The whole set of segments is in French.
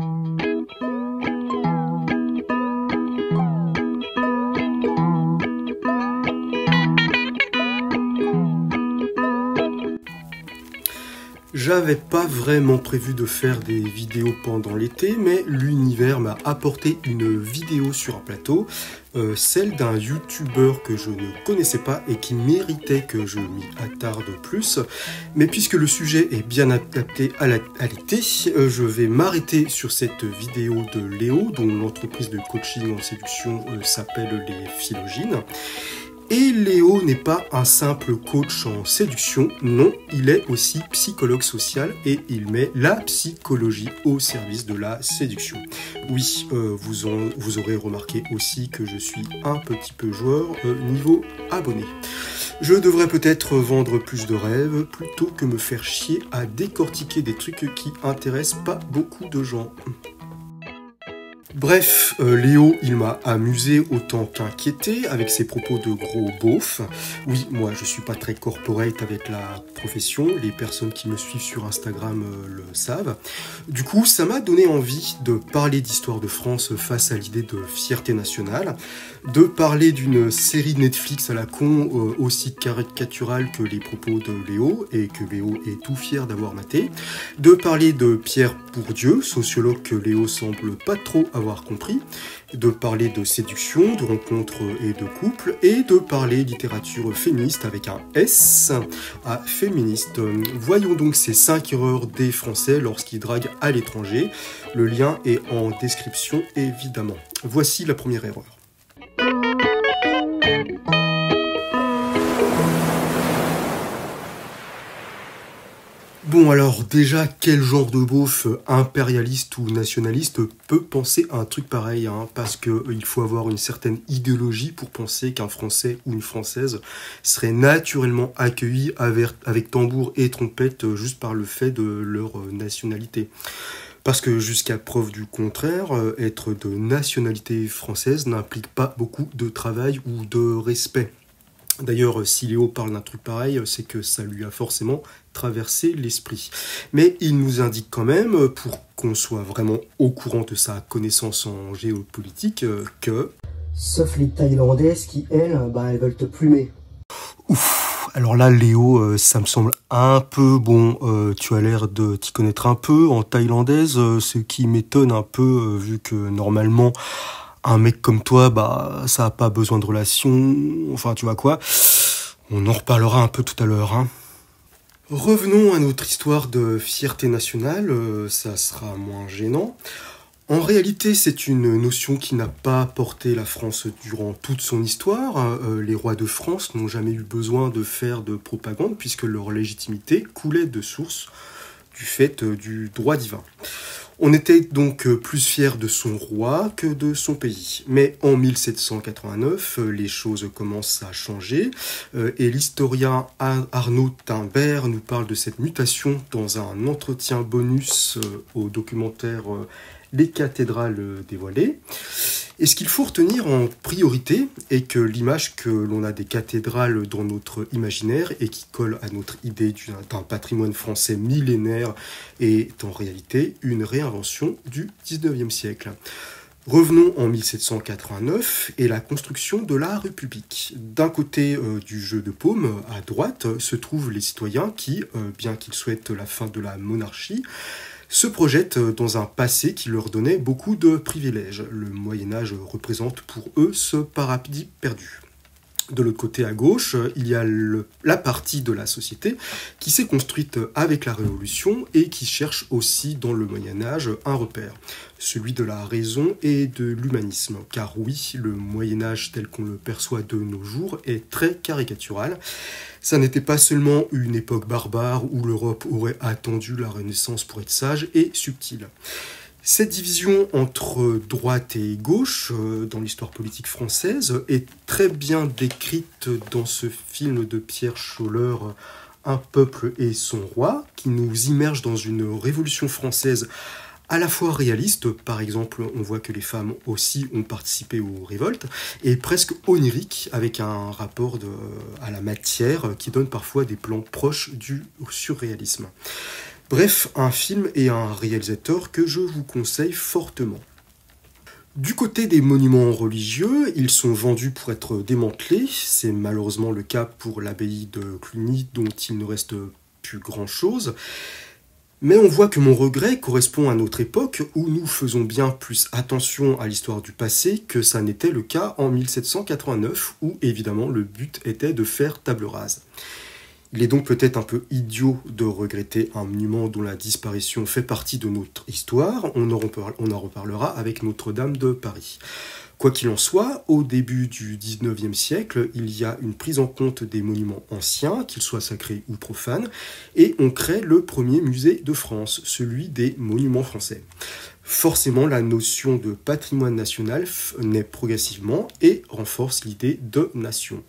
Mm-hmm. J'avais pas vraiment prévu de faire des vidéos pendant l'été, mais l'univers m'a apporté une vidéo sur un plateau, euh, celle d'un youtubeur que je ne connaissais pas et qui méritait que je m'y attarde plus. Mais puisque le sujet est bien adapté à l'été, euh, je vais m'arrêter sur cette vidéo de Léo, dont l'entreprise de coaching en séduction euh, s'appelle les Philogines. Et Léo n'est pas un simple coach en séduction, non, il est aussi psychologue social et il met la psychologie au service de la séduction. Oui, euh, vous, aurez remarqué aussi que je suis un petit peu joueur euh, niveau abonné. Je devrais peut-être vendre plus de rêves plutôt que me faire chier à décortiquer des trucs qui intéressent pas beaucoup de gens. Bref, euh, Léo, il m'a amusé autant qu'inquiété avec ses propos de gros beauf. Oui, moi, je suis pas très corporate avec la profession. Les personnes qui me suivent sur Instagram euh, le savent. Du coup, ça m'a donné envie de parler d'histoire de France face à l'idée de fierté nationale, de parler d'une série Netflix à la con euh, aussi caricaturale que les propos de Léo et que Léo est tout fier d'avoir maté, de parler de Pierre Bourdieu, sociologue que Léo semble pas trop avoir compris, de parler de séduction, de rencontres et de couple, et de parler littérature féministe avec un S à féministe. Voyons donc ces 5 erreurs des Français lorsqu'ils draguent à l'étranger. Le lien est en description évidemment. Voici la première erreur. Bon alors déjà, quel genre de beauf impérialiste ou nationaliste peut penser à un truc pareil hein, Parce qu'il euh, faut avoir une certaine idéologie pour penser qu'un Français ou une Française serait naturellement accueilli avec, tambour et trompette euh, juste par le fait de leur euh, nationalité. Parce que jusqu'à preuve du contraire, être de nationalité française n'implique pas beaucoup de travail ou de respect. D'ailleurs, si Léo parle d'un truc pareil, c'est que ça lui a forcément traversé l'esprit. Mais il nous indique quand même, pour qu'on soit vraiment au courant de sa connaissance en géopolitique, que... Sauf les Thaïlandaises qui, elles, bah, elles veulent te plumer. Ouf, alors là, Léo, euh, ça me semble un peu bon. Euh, tu as l'air de t'y connaître un peu en thaïlandaise, euh, ce qui m'étonne un peu, vu que normalement un mec comme toi, bah, ça a pas besoin de relation. Enfin, tu vois quoi? On en reparlera un peu tout à l'heure. Hein. Revenons à notre histoire de fierté nationale, euh, ça sera moins gênant. En réalité, c'est une notion qui n'a pas porté la France durant toute son histoire. Euh, les rois de France n'ont jamais eu besoin de faire de propagande puisque leur légitimité coulait de source du fait euh, du droit divin. On était donc euh, plus fier de son roi que de son pays. Mais en 1789, euh, les choses commencent à changer euh, et l'historien Arnaud Timbert nous parle de cette mutation dans un entretien bonus au documentaire Les cathédrales dévoilées. Et ce qu'il faut retenir en priorité est que l'image que l'on a des cathédrales dans notre imaginaire et qui colle à notre idée d'un patrimoine français millénaire est en réalité une réinvention du 19e siècle. Revenons en 1789 et la construction de la République. D'un côté euh, du jeu de paume, à droite, se trouvent les citoyens qui, euh, bien qu'ils souhaitent la fin de la monarchie, se projettent dans un passé qui leur donnait beaucoup de privilèges. Le Moyen Âge représente pour eux ce paradis perdu. De l'autre côté à gauche, il y a la partie de la société qui s'est construite avec la Révolution et qui cherche aussi dans le Moyen Âge un repère, celui de la raison et de l'humanisme. Car oui, le Moyen Âge tel qu'on le perçoit de nos jours est très caricatural. Ça n'était pas seulement une époque barbare où l'Europe aurait attendu la Renaissance pour être sage et subtile. Cette division entre droite et gauche euh, dans l'histoire politique française est très bien décrite dans ce film de Pierre Scholler, Un peuple et son roi, qui nous immerge dans une révolution française à la fois réaliste, par exemple on voit que les femmes aussi ont participé aux révoltes, et presque onirique avec un rapport à la matière qui donne parfois des plans proches du surréalisme. Bref, un film et un réalisateur que je vous conseille fortement. Du côté des monuments religieux, ils sont vendus pour être démantelés. C'est malheureusement le cas pour l'abbaye de Cluny dont il ne reste plus grand-chose. Mais on voit que mon regret correspond à notre époque où nous faisons bien plus attention à l'histoire du passé que ça n'était le cas en 1789 où évidemment le but était de faire table rase. Il est donc peut-être un peu idiot de regretter un monument dont la disparition fait partie de notre histoire, on en reparlera avec Notre-Dame de Paris. Quoi qu'il en soit, au début du XIXe siècle, il y a une prise en compte des monuments anciens, qu'ils soient sacrés ou profanes, et on crée le premier musée de France, celui des monuments français. Forcément, la notion de patrimoine national naît progressivement et renforce l'idée de nation.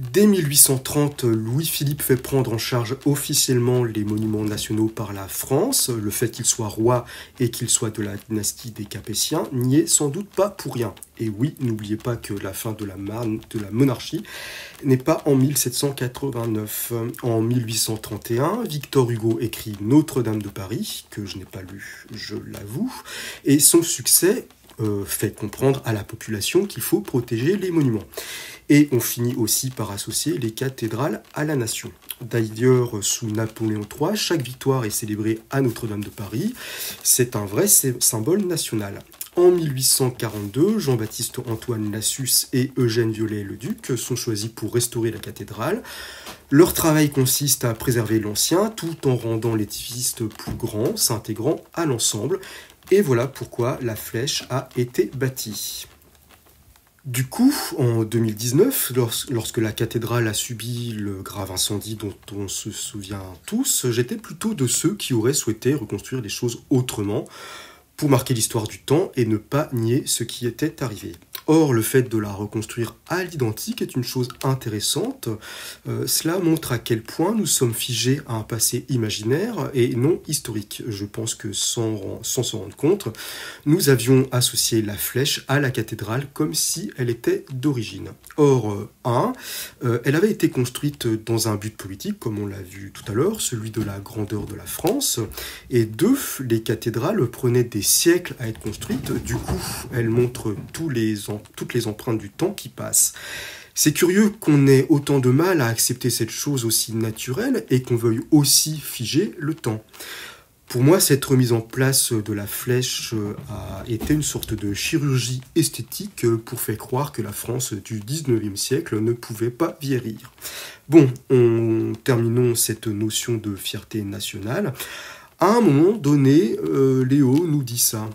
Dès 1830, Louis-Philippe fait prendre en charge officiellement les monuments nationaux par la France. Le fait qu'il soit roi et qu'il soit de la dynastie des Capétiens n'y est sans doute pas pour rien. Et oui, n'oubliez pas que la fin de la, monarchie n'est pas en 1789. En 1831, Victor Hugo écrit Notre-Dame de Paris, que je n'ai pas lu, je l'avoue, et son succès euh, fait comprendre à la population qu'il faut protéger les monuments. Et on finit aussi par associer les cathédrales à la nation. D'ailleurs, sous Napoléon III, chaque victoire est célébrée à Notre-Dame de Paris. C'est un vrai symbole national. En 1842, Jean-Baptiste Antoine Lassus et Eugène Viollet-le-Duc sont choisis pour restaurer la cathédrale. Leur travail consiste à préserver l'ancien tout en rendant l'édifice plus grand, s'intégrant à l'ensemble. Et voilà pourquoi la flèche a été bâtie. Du coup, en 2019, lorsque la cathédrale a subi le grave incendie dont on se souvient tous, j'étais plutôt de ceux qui auraient souhaité reconstruire les choses autrement, pour marquer l'histoire du temps et ne pas nier ce qui était arrivé. Or, le fait de la reconstruire à l'identique est une chose intéressante. Euh, cela montre à quel point nous sommes figés à un passé imaginaire et non historique. Je pense que sans s'en rendre compte, nous avions associé la flèche à la cathédrale comme si elle était d'origine. Or, euh, un, euh, elle avait été construite dans un but politique, comme on l'a vu tout à l'heure, celui de la grandeur de la France. Et deux, les cathédrales prenaient des siècles à être construites. Du coup, tous les toutes les empreintes du temps qui passent. C'est curieux qu'on ait autant de mal à accepter cette chose aussi naturelle et qu'on veuille aussi figer le temps. Pour moi, cette remise en place de la flèche a été une sorte de chirurgie esthétique pour faire croire que la France du 19e siècle ne pouvait pas vieillir. Bon, on, terminons cette notion de fierté nationale. À un moment donné, euh, Léo nous dit ça.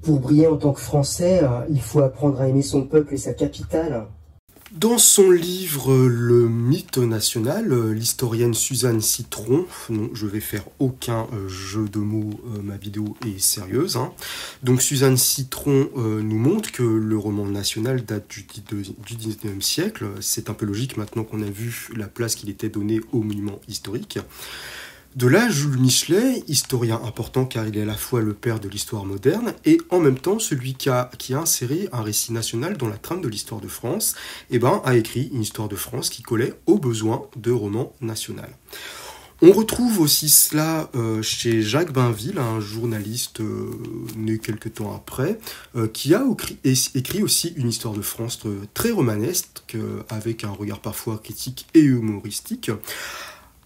Pour briller en tant que Français, euh, il faut apprendre à aimer son peuple et sa capitale. Dans son livre Le mythe national, l'historienne Suzanne Citron, non, je vais faire aucun euh, jeu de mots, euh, ma vidéo est sérieuse. Hein. Donc Suzanne Citron nous montre que le roman national date du, du 19e siècle. C'est un peu logique maintenant qu'on a vu la place qu'il était donnée aux monuments historiques. De là, Jules Michelet, historien important car il est à la fois le père de l'histoire moderne et en même temps celui qui a, qui a inséré un récit national dans la trame de l'histoire de France, eh ben, a écrit une histoire de France qui collait aux besoins de roman national. On retrouve aussi cela euh, chez Jacques Bainville, un journaliste euh, né quelques temps après, euh, qui a écrit aussi une histoire de France très romanesque, avec un regard parfois critique et humoristique.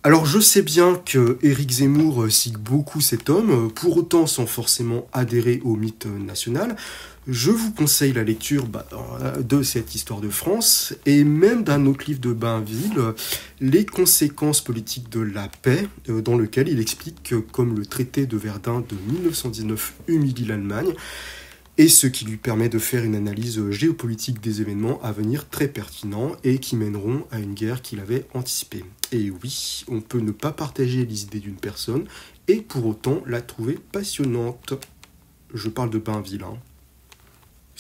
Alors je sais bien que Éric Zemmour euh, cite beaucoup cet homme, euh, pour autant sans forcément adhérer au mythe national. Je vous conseille la lecture bah, euh, de cette histoire de France et même d'un autre livre de Bainville, Les conséquences politiques de la paix, dans lequel il explique que comme le traité de Verdun de 1919 humilie l'Allemagne, et ce qui lui permet de faire une analyse géopolitique des événements à venir très pertinents et qui mèneront à une guerre qu'il avait anticipée. Et oui, on peut ne pas partager les idées d'une personne et pour autant la trouver passionnante. Je parle de Bainville. Hein.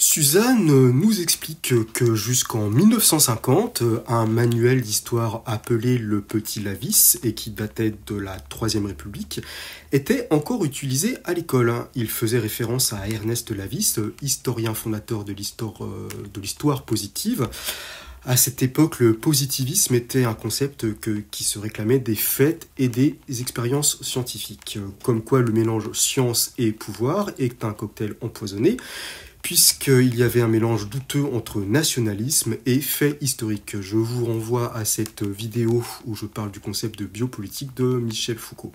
Suzanne nous explique que jusqu'en 1950, un manuel d'histoire appelé Le Petit Lavis, et qui datait de la Troisième République, était encore utilisé à l'école. Il faisait référence à Ernest Lavis, historien fondateur de l'histoire positive, À cette époque, le positivisme était un concept qui se réclamait des faits et des expériences scientifiques, comme quoi le mélange science et pouvoir est un cocktail empoisonné, puisqu'il y avait un mélange douteux entre nationalisme et faits historiques. Je vous renvoie à cette vidéo où je parle du concept de biopolitique de Michel Foucault.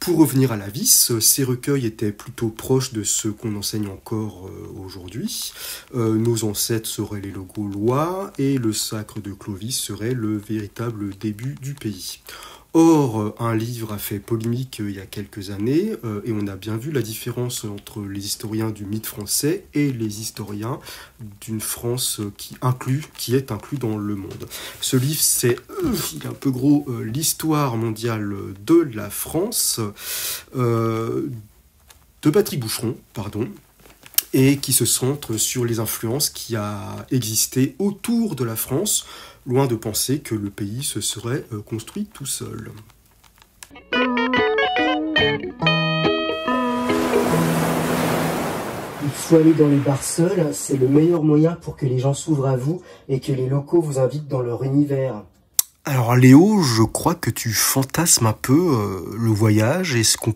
Pour revenir à la vis, ces recueils étaient plutôt proches de ceux qu'on enseigne encore euh, aujourd'hui. Euh, nos ancêtres seraient les logos lois et le sacre de Clovis serait le véritable début du pays. Or, euh, un livre a fait polémique euh, il y a quelques années, euh, et on a bien vu la différence entre les historiens du mythe français et les historiens d'une France qui inclut, qui est inclus dans le monde. Ce livre, c'est, un peu gros, l'histoire mondiale de la France, de Patrick Boucheron, pardon, et qui se centre sur les influences qui a existé autour de la France loin de penser que le pays se serait euh, construit tout seul. Il faut aller dans les bars seuls, c'est le meilleur moyen pour que les gens s'ouvrent à vous et que les locaux vous invitent dans leur univers. Alors Léo, je crois que tu fantasmes un peu euh, le voyage et ce qu'on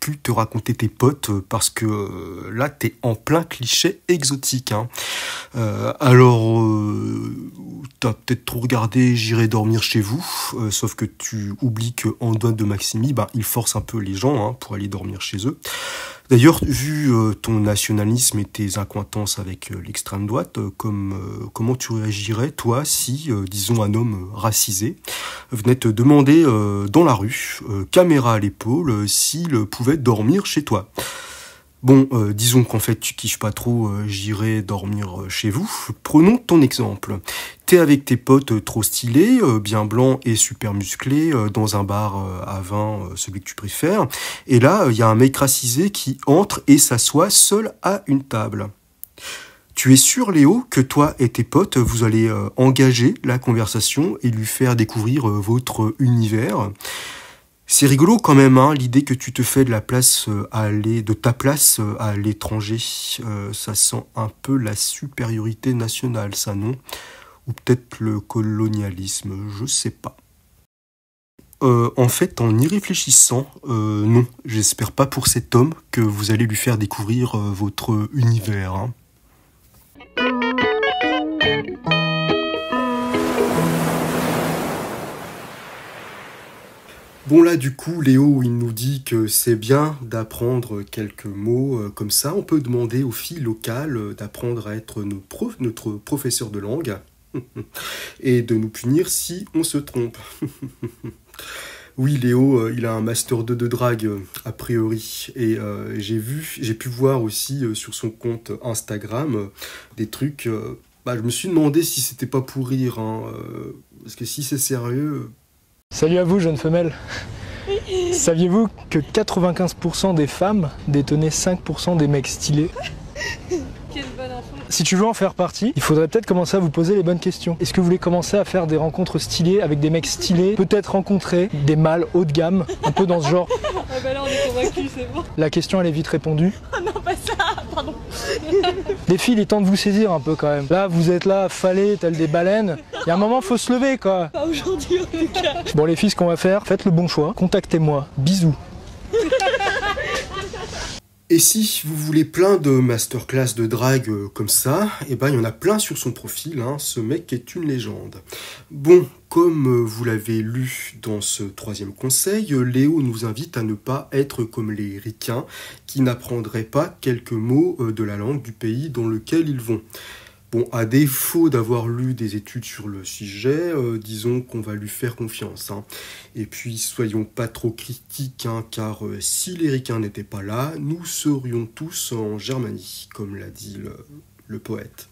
pu te raconter tes potes euh, parce que euh, là t'es en plein cliché exotique. Hein. Euh, alors t'as peut-être trop regardé J'irai dormir chez vous, sauf que tu oublies que Antoine de Maximi, bah, il force un peu les gens hein, pour aller dormir chez eux. D'ailleurs, vu euh, ton nationalisme et tes accointances avec euh, l'extrême droite, euh, comme, comment tu réagirais, toi, si, disons, un homme racisé venait te demander dans la rue, caméra à l'épaule, s'il pouvait dormir chez toi? Bon, disons qu'en fait tu kiffes pas trop, j'irai dormir chez vous. Prenons ton exemple. T'es avec tes potes trop stylés, euh, bien blancs et super musclés, euh, dans un bar euh, à vin, celui que tu préfères. Et là, il y a un mec racisé qui entre et s'assoit seul à une table. Tu es sûr, Léo, que toi et tes potes, vous allez engager la conversation et lui faire découvrir votre univers? C'est rigolo quand même, hein, l'idée que tu te fais de la place à aller, de ta place à l'étranger. ça sent un peu la supériorité nationale, ça non? Ou peut-être le colonialisme, je sais pas. Euh, en fait, en y réfléchissant, euh, non, j'espère pas pour cet homme que vous allez lui faire découvrir euh, votre univers. Hein. Bon là du coup Léo il nous dit que c'est bien d'apprendre quelques mots comme ça. On peut demander aux filles locales d'apprendre à être notre professeur de langue. et de nous punir si on se trompe. oui, Léo, euh, il a un master 2 de drague, euh, a priori. Et euh, j'ai vu, j'ai pu voir aussi sur son compte Instagram des trucs. bah, je me suis demandé si c'était pas pour rire, hein, parce que si c'est sérieux. Salut à vous, jeune femelle. Saviez-vous que 95% des femmes détenaient 5% des mecs stylés? Si tu veux en faire partie, il faudrait peut-être commencer à vous poser les bonnes questions. Est-ce que vous voulez commencer à faire des rencontres stylées avec des mecs stylés Peut-être rencontrer des mâles haut de gamme, un peu dans ce genre. Ah bah là on est convaincus, c'est bon. La question elle est vite répondue. Oh non, pas ça, pardon. Les filles, il est temps de vous saisir un peu quand même. Là, vous êtes là, affalés, tels des baleines. Il y a un moment, faut se lever quoi. Pas aujourd'hui en tout cas. Bon les filles, ce qu'on va faire, faites le bon choix. Contactez-moi. Bisous. Et si vous voulez plein de masterclass de drague euh, comme ça, eh ben il y en a plein sur son profil, hein. ce mec est une légende. Bon, comme euh, vous l'avez lu dans ce troisième conseil, euh, Léo nous invite à ne pas être comme les ricains qui n'apprendraient pas quelques mots de la langue du pays dans lequel ils vont. Bon, à défaut d'avoir lu des études sur le sujet, euh, disons qu'on va lui faire confiance. Hein. Et puis, soyons pas trop critiques, hein, car euh, si les n'étaient pas là, nous serions tous en Germanie, comme l'a dit le, poète.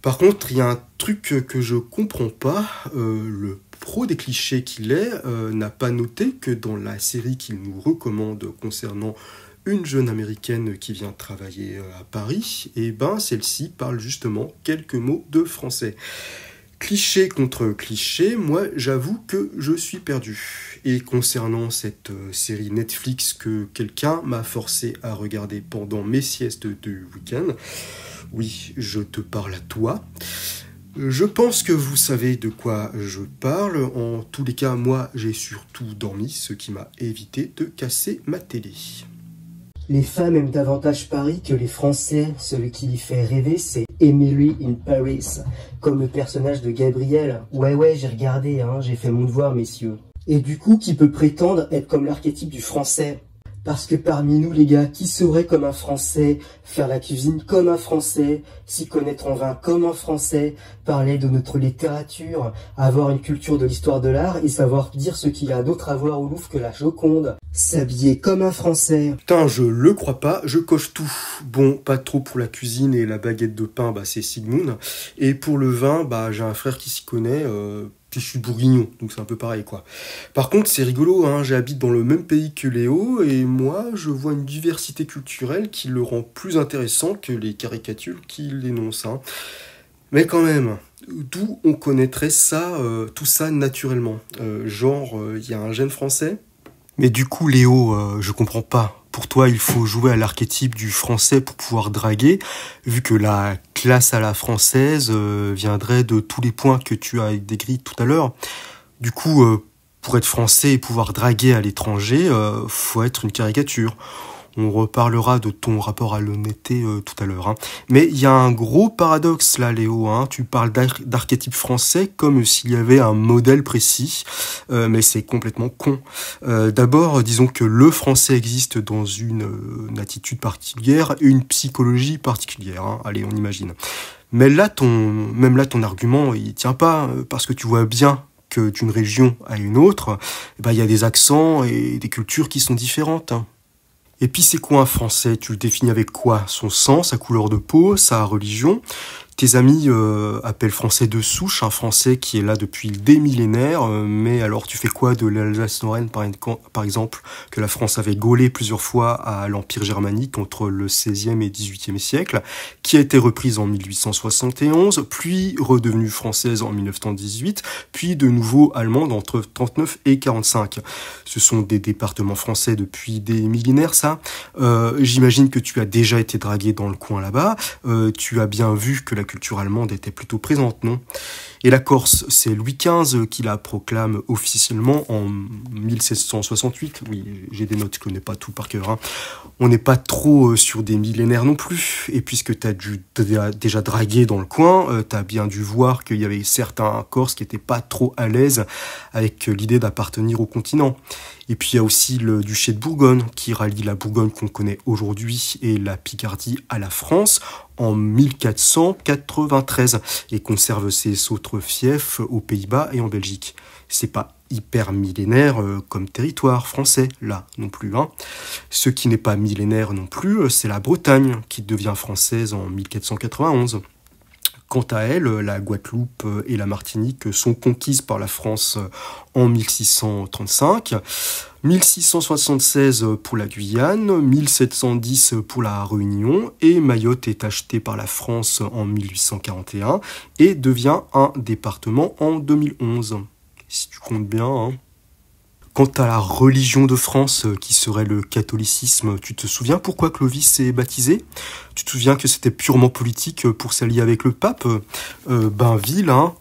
Par contre, il y a un truc que je comprends pas. Euh, le pro des clichés qu'il est n'a pas noté que dans la série qu'il nous recommande concernant une jeune américaine qui vient travailler euh, à Paris, et ben celle-ci parle justement quelques mots de français. Cliché contre cliché, moi j'avoue que je suis perdu. Et concernant cette euh, série Netflix que quelqu'un m'a forcé à regarder pendant mes siestes de week-end, oui, je te parle à toi. Je pense que vous savez de quoi je parle. En tous les cas, moi, j'ai surtout dormi, ce qui m'a évité de casser ma télé. Les femmes aiment davantage Paris que les Français. Celui qui y fait rêver, c'est Emily in Paris, comme le personnage de Gabriel. Ouais, ouais, j'ai regardé, hein, j'ai fait mon devoir, messieurs. Et du coup, qui peut prétendre être comme l'archétype du Français? Parce que parmi nous, les gars, qui saurait comme un Français faire la cuisine comme un Français, s'y connaître en vin comme un Français, parler de notre littérature, avoir une culture de l'histoire de l'art et savoir dire ce qu'il y a d'autre à voir au Louvre que la Joconde, s'habiller comme un Français. Putain, je le crois pas, je coche tout. Bon, pas trop pour la cuisine et la baguette de pain, bah c'est Sigmund. Et pour le vin, bah j'ai un frère qui s'y connaît. Euh je suis bourguignon, donc c'est un peu pareil quoi. Par contre, c'est rigolo, hein, j'habite dans le même pays que Léo, et moi, je vois une diversité culturelle qui le rend plus intéressant que les caricatures qu'il énonce. Hein. Mais quand même, d'où on connaîtrait ça, euh, tout ça naturellement? Euh, Genre, euh, il y a un gène français? Mais du coup, Léo, je comprends pas pour toi, il faut jouer à l'archétype du français pour pouvoir draguer, vu que la classe à la française euh, viendrait de tous les points que tu as décrits tout à l'heure. Du coup, euh, pour être français et pouvoir draguer à l'étranger, euh, faut être une caricature. On reparlera de ton rapport à l'honnêteté euh, tout à l'heure. Hein. Mais il y a un gros paradoxe là, Léo. Hein. Tu parles d'archétype français comme s'il y avait un modèle précis, euh, mais c'est complètement con. Euh, d'abord, disons que le français existe dans une, attitude particulière et une psychologie particulière. Hein. Allez, on imagine. Mais là, ton, même là, ton argument, il tient pas parce que tu vois bien que d'une région à une autre, eh ben, il y a des accents et des cultures qui sont différentes. Et puis c'est quoi un Français Tu le définis avec quoi? Son sang, sa couleur de peau, sa religion? Tes amis euh, appellent français de souche, un français qui est là depuis des millénaires, euh, mais alors tu fais quoi de l'Alsace-Lorraine par, exemple, que la France avait gaulé plusieurs fois à l'Empire germanique entre le XVIe et XVIIIe siècle, qui a été reprise en 1871, puis redevenue française en 1918, puis de nouveau allemande entre 39 et 45. Ce sont des départements français depuis des millénaires, ça. Euh, J'imagine que tu as déjà été dragué dans le coin là-bas, euh, tu as bien vu que la culture allemande était plutôt présente, non? Et la Corse, c'est Louis XV qui la proclame officiellement en 1768. Oui, j'ai des notes, je connais pas tout par cœur. Hein. On n'est pas trop euh, sur des millénaires non plus. Et puisque tu as dû déjà draguer dans le coin, euh, tu as bien dû voir qu'il y avait certains Corses qui n'étaient pas trop à l'aise avec l'idée d'appartenir au continent. Et puis il y a aussi le duché de Bourgogne qui rallie la Bourgogne qu'on connaît aujourd'hui et la Picardie à la France en 1493 et conserve ses autres fiefs aux Pays-Bas et en Belgique. C'est pas hyper millénaire euh, comme territoire français, là non plus. Hein. Ce qui n'est pas millénaire non plus, euh, c'est la Bretagne qui devient française en 1491. Quant à elle, la Guadeloupe et la Martinique sont conquises par la France en 1635, 1676 pour la Guyane, 1710 pour la Réunion et Mayotte est achetée par la France en 1841 et devient un département en 2011. Si tu comptes bien, hein. Quant à la religion de France, euh, qui serait le catholicisme, tu te souviens pourquoi Clovis est baptisé? Tu te souviens que c'était purement politique euh, pour s'allier avec le pape? Euh, Ben, ville, hein.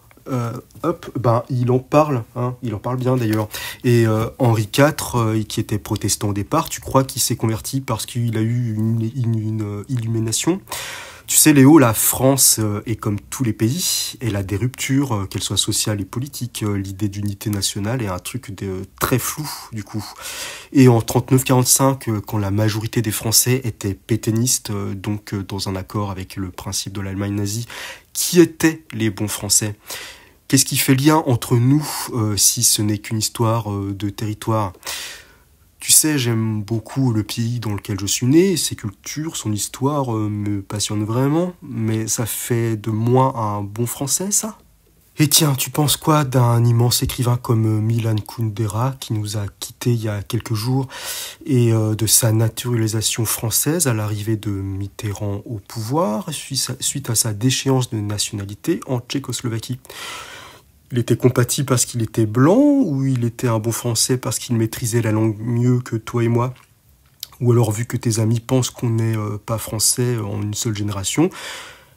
Hop, ben il en parle, hein, il en parle bien d'ailleurs. Et Henri IV, qui était protestant au départ, tu crois qu'il s'est converti parce qu'il a eu une illumination? Tu sais, Léo, la France euh, est comme tous les pays, elle a des ruptures, euh, qu'elles soient sociales et politiques. Euh, l'idée d'unité nationale est un truc très flou, du coup. Et en 39-45, quand la majorité des Français étaient pétainistes, donc dans un accord avec le principe de l'Allemagne nazie, qui étaient les bons Français? Qu'est-ce qui fait lien entre nous si ce n'est qu'une histoire de territoire? Tu sais, j'aime beaucoup le pays dans lequel je suis né, ses cultures, son histoire euh, me passionnent vraiment, mais ça fait de moi un bon français, ça? Et tiens, tu penses quoi d'un immense écrivain comme euh, Milan Kundera, qui nous a quittés il y a quelques jours, et euh, de sa naturalisation française à l'arrivée de Mitterrand au pouvoir, suite à sa déchéance de nationalité en Tchécoslovaquie? Il était compatible parce qu'il était blanc ou il était un bon français parce qu'il maîtrisait la langue mieux que toi et moi? Ou alors vu que tes amis pensent qu'on n'est euh, pas français en une seule génération,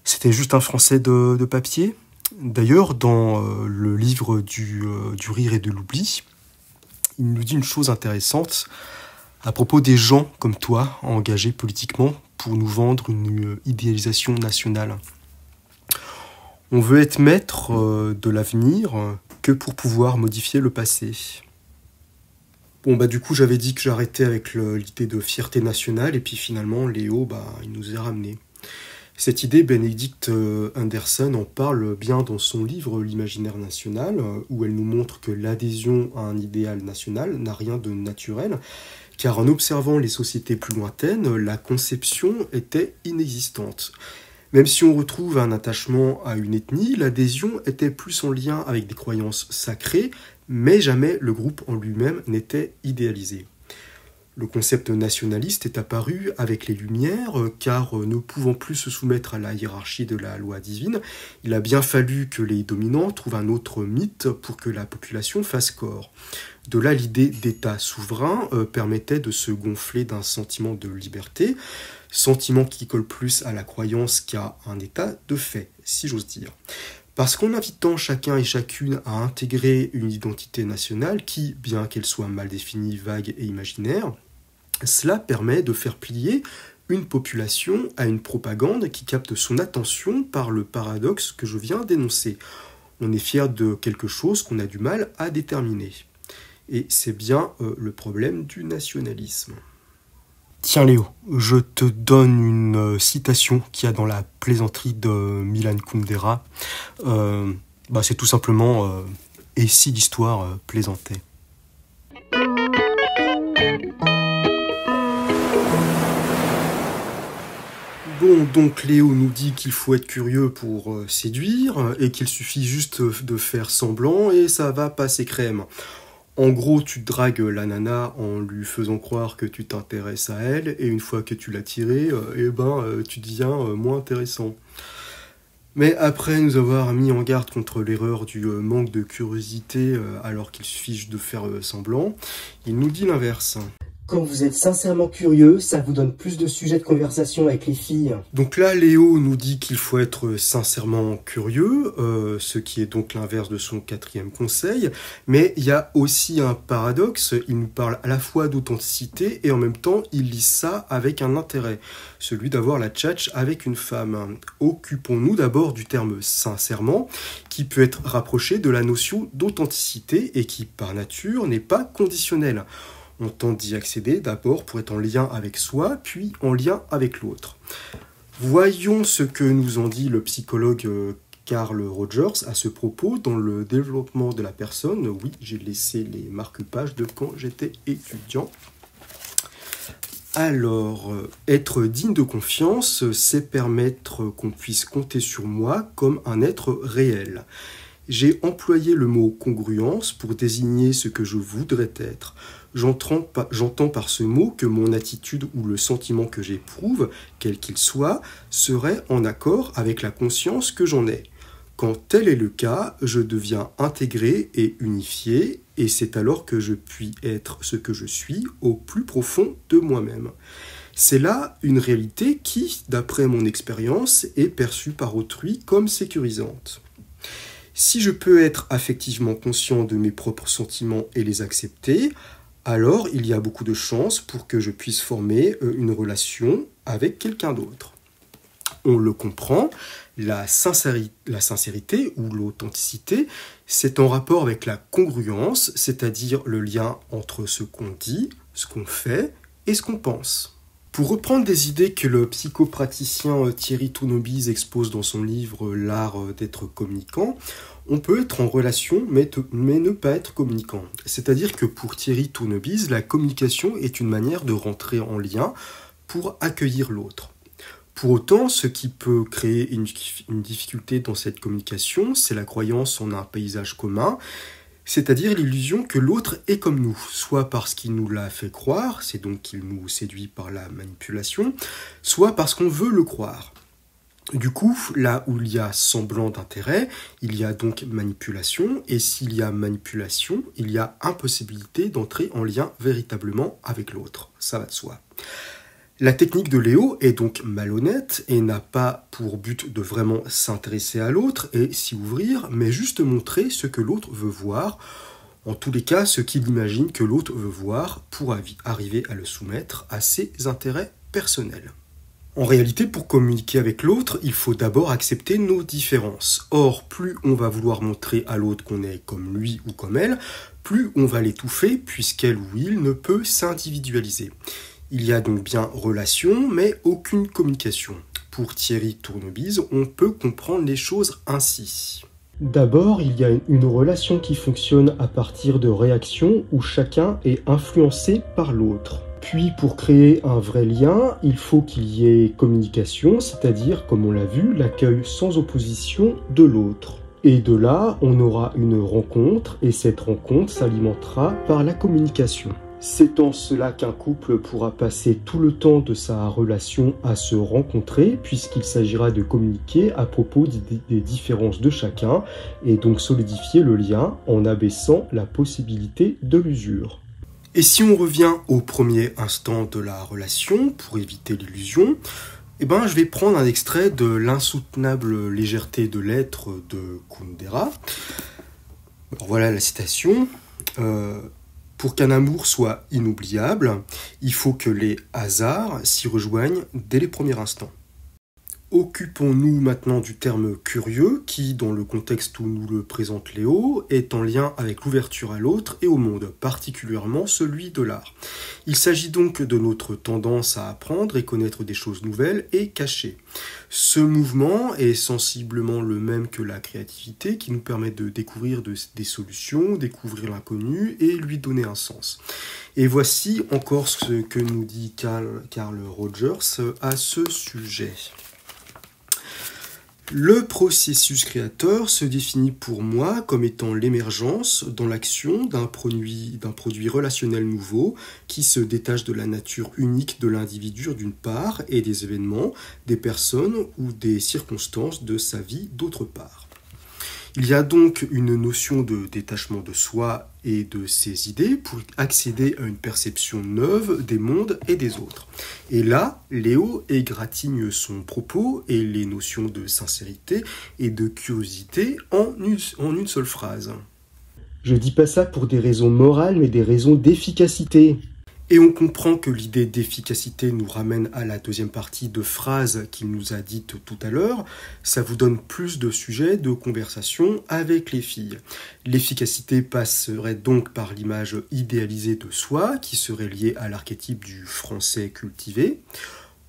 c'était juste un français de, papier? D'ailleurs, dans euh, le livre euh, du rire et de l'oubli, il nous dit une chose intéressante à propos des gens comme toi engagés politiquement pour nous vendre une idéalisation nationale. On veut être maître euh, de l'avenir que pour pouvoir modifier le passé. Bon bah du coup j'avais dit que j'arrêtais avec l'idée de fierté nationale et puis finalement Léo bah il nous a ramené. Cette idée, Benedict euh, Anderson en parle bien dans son livre L'imaginaire national, euh, où elle nous montre que l'adhésion à un idéal national n'a rien de naturel, car en observant les sociétés plus lointaines, la conception était inexistante. Même si on retrouve un attachement à une ethnie, l'adhésion était plus en lien avec des croyances sacrées, mais jamais le groupe en lui-même n'était idéalisé. Le concept nationaliste est apparu avec les Lumières, car ne pouvant plus se soumettre à la hiérarchie de la loi divine, il a bien fallu que les dominants trouvent un autre mythe pour que la population fasse corps. De là, l'idée d'État souverain euh, permettait de se gonfler d'un sentiment de liberté, sentiment qui colle plus à la croyance qu'à un état de fait, si j'ose dire. Parce qu'en invitant chacun et chacune à intégrer une identité nationale qui, bien qu'elle soit mal définie, vague et imaginaire, cela permet de faire plier une population à une propagande qui capte son attention par le paradoxe que je viens d'énoncer. On est fier de quelque chose qu'on a du mal à déterminer. Et c'est bien euh, le problème du nationalisme. Tiens Léo, je te donne une euh, citation qu'il y a dans la plaisanterie de Milan Kundera. Euh, bah, c'est tout simplement euh, Et si l'histoire plaisantait Bon, donc Léo nous dit qu'il faut être curieux pour séduire et qu'il suffit juste de faire semblant et ça va passer crème. En gros, tu dragues la nana en lui faisant croire que tu t'intéresses à elle, et une fois que tu l'as tirée, euh, eh ben, euh, tu deviens euh, moins intéressant. Mais après nous avoir mis en garde contre l'erreur du manque de curiosité alors qu'il suffit de faire semblant, il nous dit l'inverse. Quand vous êtes sincèrement curieux, ça vous donne plus de sujets de conversation avec les filles. Donc là, Léo nous dit qu'il faut être sincèrement curieux, euh, ce qui est donc l'inverse de son quatrième conseil. Mais il y a aussi un paradoxe, il nous parle à la fois d'authenticité et en même temps, il lit ça avec un intérêt, celui d'avoir la tchatch avec une femme. Occupons-nous d'abord du terme sincèrement, qui peut être rapproché de la notion d'authenticité et qui, par nature, n'est pas conditionnel. On tente d'y accéder d'abord pour être en lien avec soi, puis en lien avec l'autre. Voyons ce que nous en dit le psychologue euh, Carl Rogers à ce propos dans le développement de la personne. Oui, j'ai laissé les marque-pages de quand j'étais étudiant. Alors, euh, être digne de confiance, c'est permettre qu'on puisse compter sur moi comme un être réel. J'ai employé le mot congruence pour désigner ce que je voudrais être. J'entends par ce mot que mon attitude ou le sentiment que j'éprouve, quel qu'il soit, serait en accord avec la conscience que j'en ai. Quand tel est le cas, je deviens intégré et unifié, et c'est alors que je puis être ce que je suis au plus profond de moi-même. C'est là une réalité qui, d'après mon expérience, est perçue par autrui comme sécurisante. Si je peux être affectivement conscient de mes propres sentiments et les accepter, alors il y a beaucoup de chances pour que je puisse former euh, une relation avec quelqu'un d'autre. On le comprend, la sincérité, ou l'authenticité, c'est en rapport avec la congruence, c'est-à-dire le lien entre ce qu'on dit, ce qu'on fait et ce qu'on pense. Pour reprendre des idées que le psychopraticien euh, Thierry Tournobis expose dans son livre L'art euh, d'être communicant, on peut être en relation mais, ne pas être communicant. C'est-à-dire que pour Thierry Tournebise, la communication est une manière de rentrer en lien pour accueillir l'autre. Pour autant, ce qui peut créer une, difficulté dans cette communication, c'est la croyance en un paysage commun, c'est-à-dire l'illusion que l'autre est comme nous, soit parce qu'il nous l'a fait croire, c'est donc qu'il nous séduit par la manipulation, soit parce qu'on veut le croire. Du coup, là où il y a semblant d'intérêt, il y a donc manipulation, et s'il y a manipulation, il y a impossibilité d'entrer en lien véritablement avec l'autre. Ça va de soi. La technique de Léo est donc malhonnête et n'a pas pour but de vraiment s'intéresser à l'autre et s'y ouvrir, mais juste montrer ce que l'autre veut voir, en tous les cas ce qu'il imagine que l'autre veut voir pour arriver à le soumettre à ses intérêts personnels. En réalité, pour communiquer avec l'autre, il faut d'abord accepter nos différences. Or, plus on va vouloir montrer à l'autre qu'on est comme lui ou comme elle, plus on va l'étouffer puisqu'elle ou il ne peut s'individualiser. Il y a donc bien relation, mais aucune communication. Pour Thierry Tournebise, on peut comprendre les choses ainsi. D'abord, il y a une relation qui fonctionne à partir de réactions où chacun est influencé par l'autre. Puis pour créer un vrai lien, il faut qu'il y ait communication, c'est-à-dire, comme on l'a vu, l'accueil sans opposition de l'autre. Et de là, on aura une rencontre, et cette rencontre s'alimentera par la communication. C'est en cela qu'un couple pourra passer tout le temps de sa relation à se rencontrer, puisqu'il s'agira de communiquer à propos des différences de chacun, et donc solidifier le lien en abaissant la possibilité de l'usure. Et si on revient au premier instant de la relation, pour éviter l'illusion, eh ben, je vais prendre un extrait de L'insoutenable légèreté de l'être de Kundera. voilà la citation. Euh, pour qu'un amour soit inoubliable, il faut que les hasards s'y rejoignent dès les premiers instants. Occupons-nous maintenant du terme curieux qui, dans le contexte où nous le présente Léo, est en lien avec l'ouverture à l'autre et au monde, particulièrement celui de l'art. Il s'agit donc de notre tendance à apprendre et connaître des choses nouvelles et cachées. Ce mouvement est sensiblement le même que la créativité qui nous permet de découvrir des solutions, découvrir l'inconnu et lui donner un sens. Et voici encore ce que nous dit Carl, Carl Rogers à ce sujet. Le processus créateur se définit pour moi comme étant l'émergence dans l'action d'un produit, relationnel nouveau qui se détache de la nature unique de l'individu d'une part et des événements, des personnes ou des circonstances de sa vie d'autre part. Il y a donc une notion de détachement de soi et de ses idées pour accéder à une perception neuve des mondes et des autres. Et là, Léo égratigne son propos et les notions de sincérité et de curiosité en une, seule phrase. Je dis pas ça pour des raisons morales, mais des raisons d'efficacité. Et on comprend que l'idée d'efficacité nous ramène à la deuxième partie de phrase qu'il nous a dite tout à l'heure. Ça vous donne plus de sujets de conversation avec les filles. L'efficacité passerait donc par l'image idéalisée de soi, qui serait liée à l'archétype du français cultivé.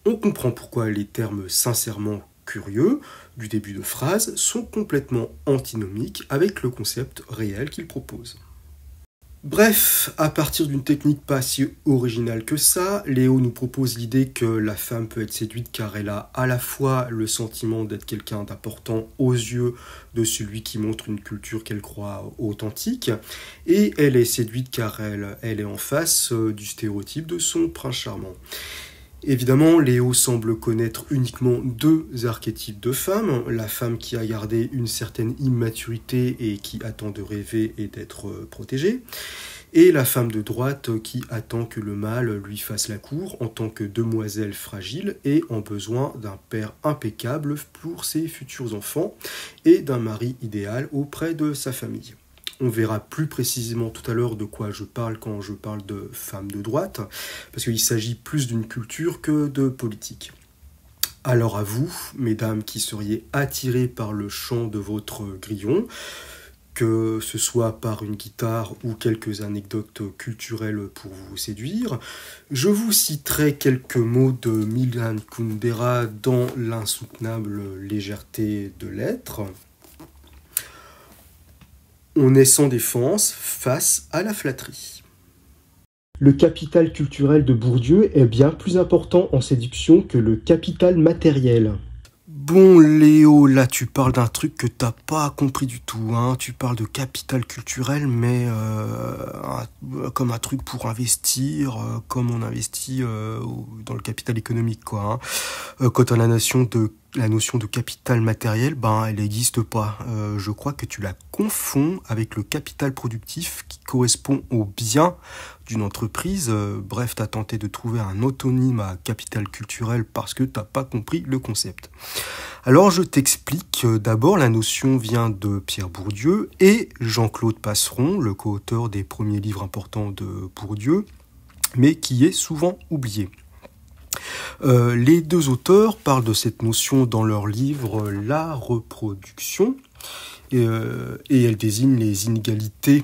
On comprend pourquoi les termes sincèrement curieux du début de phrase sont complètement antinomiques avec le concept réel qu'il propose. Bref, à partir d'une technique pas si originale que ça, Léo nous propose l'idée que la femme peut être séduite car elle a à la fois le sentiment d'être quelqu'un d'important aux yeux de celui qui montre une culture qu'elle croit authentique, et elle est séduite car elle, est en face euh, du stéréotype de son prince charmant. Évidemment, Léo semble connaître uniquement deux archétypes de femmes, la femme qui a gardé une certaine immaturité et qui attend de rêver et d'être euh, protégée, et la femme de droite qui attend que le mâle lui fasse la cour en tant que demoiselle fragile et en besoin d'un père impeccable pour ses futurs enfants et d'un mari idéal auprès de sa famille. On verra plus précisément tout à l'heure de quoi je parle quand je parle de femmes de droite, parce qu'il s'agit plus d'une culture que de politique. Alors à vous, mesdames qui seriez attirées par le chant de votre grillon, que ce soit par une guitare ou quelques anecdotes culturelles pour vous séduire. Je vous citerai quelques mots de Milan Kundera dans l'insoutenable légèreté de l'être. On est sans défense face à la flatterie. Le capital culturel de Bourdieu est bien plus important en séduction que le capital matériel. Bon Léo, là tu parles d'un truc que t'as pas compris du tout. Hein. Tu parles de capital culturel, mais euh, comme un truc pour investir, euh, comme on investit euh, dans le capital économique, quoi. Hein. quand on a la notion de la notion de capital matériel, ben, elle n'existe pas. Euh, je crois que tu la confonds avec le capital productif qui correspond au bien d'une entreprise. Euh, bref, tu as tenté de trouver un autonyme à capital culturel parce que tu n'as pas compris le concept. Alors je t'explique. D'abord, la notion vient de Pierre Bourdieu et Jean-Claude Passeron, le co-auteur des premiers livres importants de Bourdieu, mais qui est souvent oublié. Euh, les deux auteurs parlent de cette notion dans leur livre La reproduction, et, euh, et elles désignent les inégalités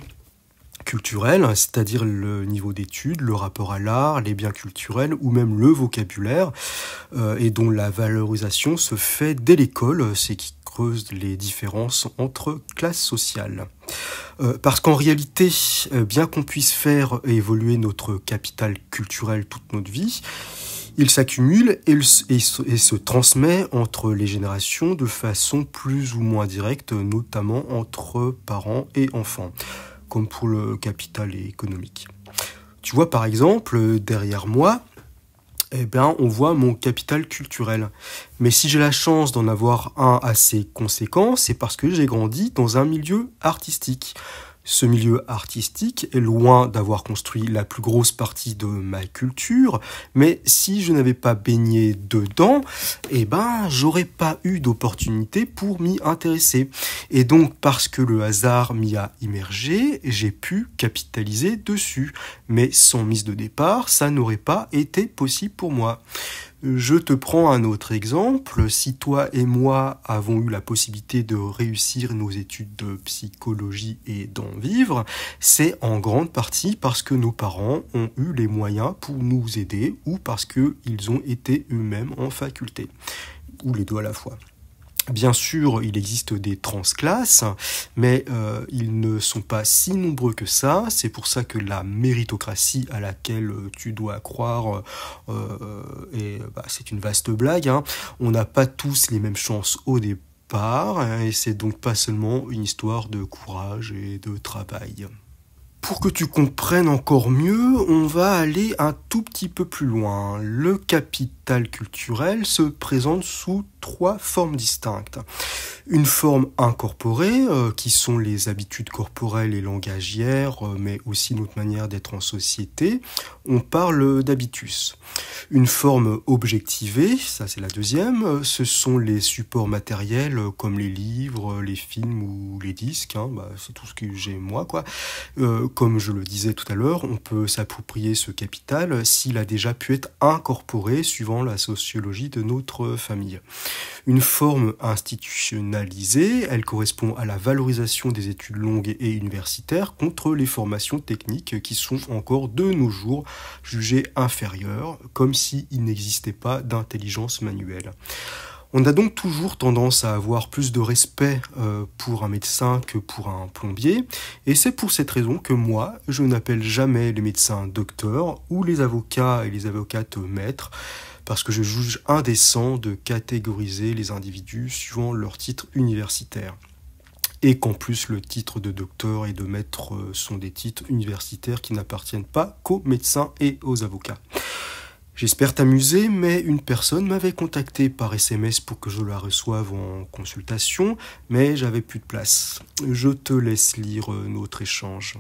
culturelles, c'est-à-dire le niveau d'études, le rapport à l'art, les biens culturels ou même le vocabulaire, euh, et dont la valorisation se fait dès l'école, c'est qui creuse les différences entre classes sociales. parce qu'en réalité, bien qu'on puisse faire évoluer notre capital culturel toute notre vie, il s'accumule et, se transmet entre les générations de façon plus ou moins directe, notamment entre parents et enfants, comme pour le capital économique. Tu vois par exemple, derrière moi, eh bien, on voit mon capital culturel. Mais si j'ai la chance d'en avoir un assez conséquent, c'est parce que j'ai grandi dans un milieu artistique. Ce milieu artistique est loin d'avoir construit la plus grosse partie de ma culture, mais si je n'avais pas baigné dedans, eh ben, j'aurais pas eu d'opportunité pour m'y intéresser. Et donc, parce que le hasard m'y a immergé, j'ai pu capitaliser dessus. Mais sans mise de départ, ça n'aurait pas été possible pour moi. Je te prends un autre exemple. Si toi et moi avons eu la possibilité de réussir nos études de psychologie et d'en vivre, c'est en grande partie parce que nos parents ont eu les moyens pour nous aider ou parce qu'ils ont été eux-mêmes en faculté, ou les deux à la fois. Bien sûr, il existe des transclasses, mais euh, ils ne sont pas si nombreux que ça. C'est pour ça que la méritocratie à laquelle tu dois croire, euh, bah, c'est une vaste blague. Hein. On n'a pas tous les mêmes chances au départ, hein, et c'est donc pas seulement une histoire de courage et de travail. Pour que tu comprennes encore mieux, on va aller un tout petit peu plus loin. Le capital culturel se présente sous trois formes distinctes. Une forme incorporée, euh, qui sont les habitudes corporelles et langagières, euh, mais aussi notre manière d'être en société. On parle d'habitus. Une forme objectivée, ça c'est la deuxième, euh, ce sont les supports matériels comme les livres, les films ou les disques, hein, bah, c'est tout ce que j'ai moi quoi. comme je le disais tout à l'heure, on peut s'approprier ce capital s'il a déjà pu être incorporé suivant la sociologie de notre famille. Une forme institutionnalisée, elle correspond à la valorisation des études longues et universitaires contre les formations techniques qui sont encore de nos jours jugées inférieures, comme s'il n'existait pas d'intelligence manuelle. On a donc toujours tendance à avoir plus de respect euh, pour un médecin que pour un plombier, et c'est pour cette raison que moi, je n'appelle jamais les médecins docteurs ou les avocats et les avocates maîtres, parce que je juge indécent de catégoriser les individus suivant leur titre universitaire. Et qu'en plus le titre de docteur et de maître euh, sont des titres universitaires qui n'appartiennent pas qu'aux médecins et aux avocats. J'espère t'amuser, mais une personne m'avait contacté par SMS pour que je la reçoive en consultation, mais j'avais plus de place. Je te laisse lire euh, notre échange.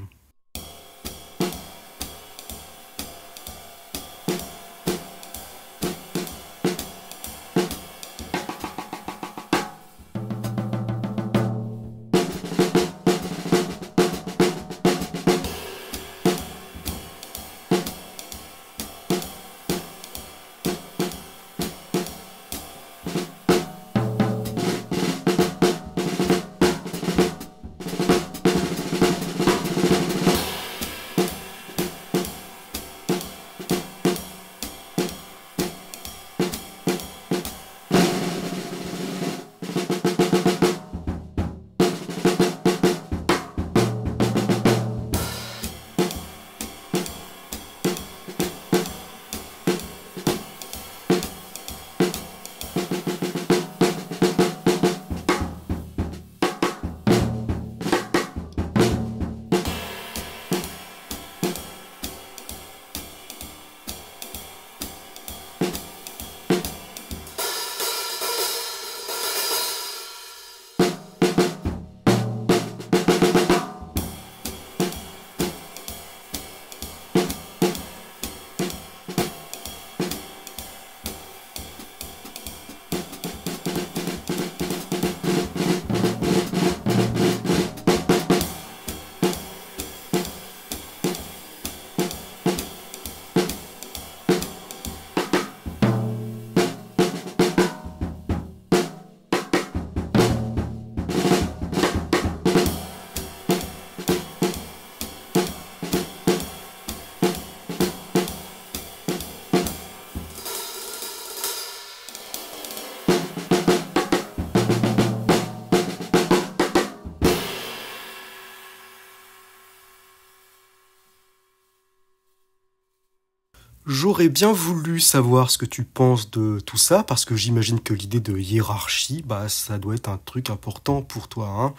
J'aurais bien voulu savoir ce que tu penses de tout ça, parce que j'imagine que l'idée de hiérarchie, bah, ça doit être un truc important pour toi. Hein.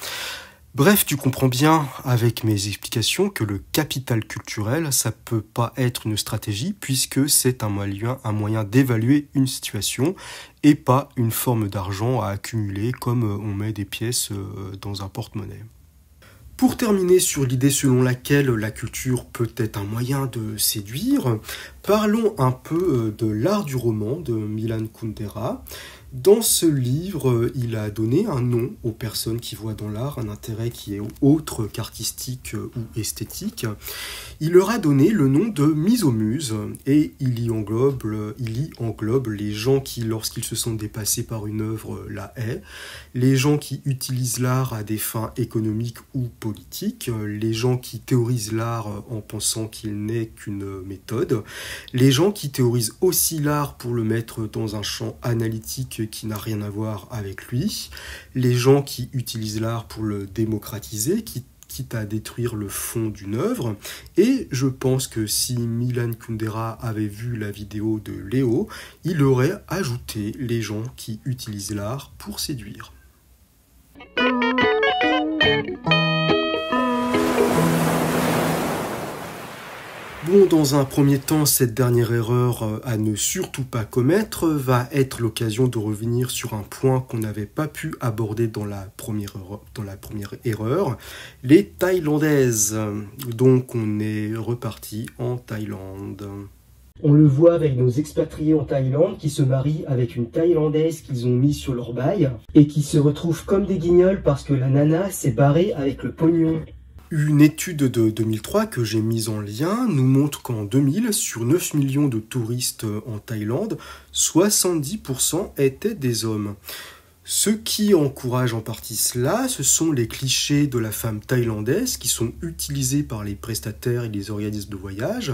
Bref, tu comprends bien avec mes explications que le capital culturel, ça peut pas être une stratégie puisque c'est un moyen, un moyen d'évaluer une situation et pas une forme d'argent à accumuler comme on met des pièces euh, dans un porte-monnaie. Pour terminer sur l'idée selon laquelle la culture peut être un moyen de séduire, parlons un peu euh, de l'art du roman de Milan Kundera. Dans ce livre, il a donné un nom aux personnes qui voient dans l'art un intérêt qui est autre qu'artistique ou esthétique. Il leur a donné le nom de muses et il y englobe, il y englobe les gens qui, lorsqu'ils se sont dépassés par une œuvre, la haient, les gens qui utilisent l'art à des fins économiques ou politiques, les gens qui théorisent l'art en pensant qu'il n'est qu'une méthode, les gens qui théorisent aussi l'art pour le mettre dans un champ analytique qui n'a rien à voir avec lui, les gens qui utilisent l'art pour le démocratiser, qui quitte à détruire le fond d'une œuvre. Et je pense que si Milan Kundera avait vu la vidéo de Léo, il aurait ajouté les gens qui utilisent l'art pour séduire. Bon, dans un premier temps, cette dernière erreur euh, à ne surtout pas commettre va être l'occasion de revenir sur un point qu'on n'avait pas pu aborder dans la première erreur, les Thaïlandaises. Donc on est reparti en Thaïlande. On le voit avec nos expatriés en Thaïlande qui se marient avec une Thaïlandaise qu'ils ont mis sur leur bail et qui se retrouvent comme des guignols parce que la nana s'est barrée avec le pognon. Une étude de 2003 que j'ai mise en lien nous montre qu'en 2000, sur 9 millions de touristes en Thaïlande, 70% étaient des hommes. Ce qui encourage en partie cela, ce sont les clichés de la femme thaïlandaise qui sont utilisés par les prestataires et les organismes de voyage.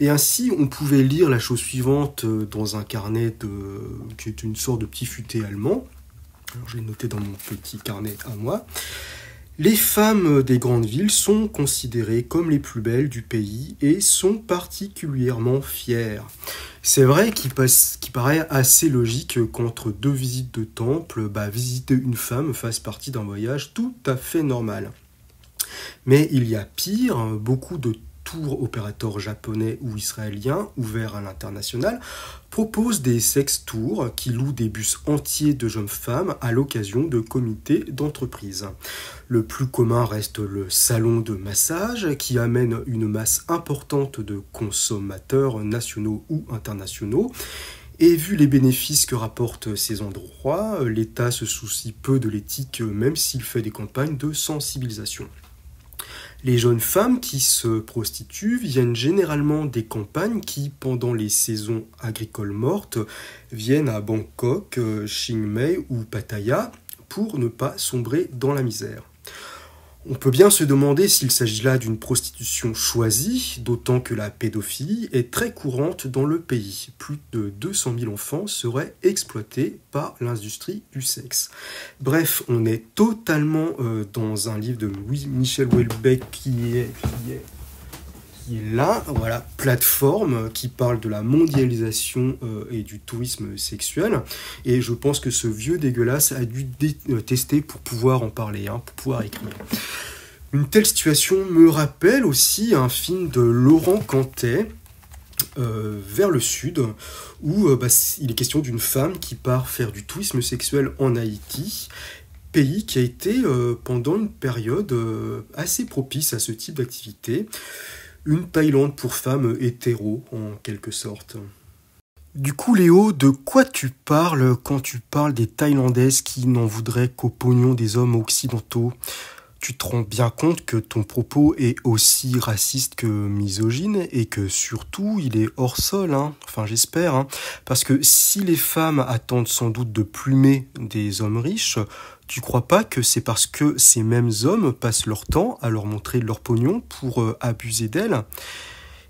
Et ainsi, on pouvait lire la chose suivante dans un carnet qui est une sorte de petit futé allemand. Alors, je l'ai noté dans mon petit carnet à moi. Les femmes des grandes villes sont considérées comme les plus belles du pays et sont particulièrement fières. C'est vrai qu'il paraît assez logique qu'entre deux visites de temple, bah, visiter une femme fasse partie d'un voyage tout à fait normal. Mais il y a pire, beaucoup de tour opérateurs japonais ou israéliens ouverts à l'international proposent des sex tours qui louent des bus entiers de jeunes femmes à l'occasion de comités d'entreprise. Le plus commun reste le salon de massage qui amène une masse importante de consommateurs nationaux ou internationaux. Et vu les bénéfices que rapportent ces endroits, l'État se soucie peu de l'éthique même s'il fait des campagnes de sensibilisation. Les jeunes femmes qui se prostituent viennent généralement des campagnes qui, pendant les saisons agricoles mortes, viennent à Bangkok, Chiang Mai ou Pattaya pour ne pas sombrer dans la misère. On peut bien se demander s'il s'agit là d'une prostitution choisie, d'autant que la pédophilie est très courante dans le pays. Plus de 200 000 enfants seraient exploités par l'industrie du sexe. Bref, on est totalement euh, dans un livre de Michel Houellebecq qui est qui là, voilà, plateforme qui parle de la mondialisation euh, et du tourisme sexuel. Et je pense que ce vieux dégueulasse a dû euh, tester pour pouvoir en parler, hein, pour pouvoir écrire. Une telle situation me rappelle aussi un film de Laurent Cantet, euh, vers le sud, où bah, il est question d'une femme qui part faire du tourisme sexuel en Haïti, pays qui a été pendant une période assez propice à ce type d'activité une Thaïlande pour femmes hétéro en quelque sorte. Du coup, Léo, de quoi tu parles quand tu parles des Thaïlandaises qui n'en voudraient qu'au pognon des hommes occidentaux? Tu te rends bien compte que ton propos est aussi raciste que misogyne et que surtout il est hors sol, hein. Enfin j'espère, hein. Parce que si les femmes attendent sans doute de plumer des hommes riches, tu crois pas que c'est parce que ces mêmes hommes passent leur temps à leur montrer leur pognon pour euh, abuser d'elles